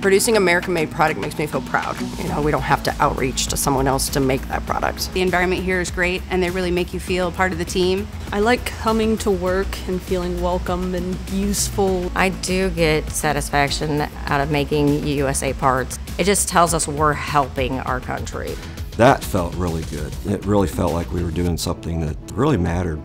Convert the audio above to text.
Producing American-made product makes me feel proud. You know, we don't have to outreach to someone else to make that product. The environment here is great and they really make you feel part of the team. I like coming to work and feeling welcome and useful. I do get satisfaction out of making USA parts. It just tells us we're helping our country. That felt really good. It really felt like we were doing something that really mattered.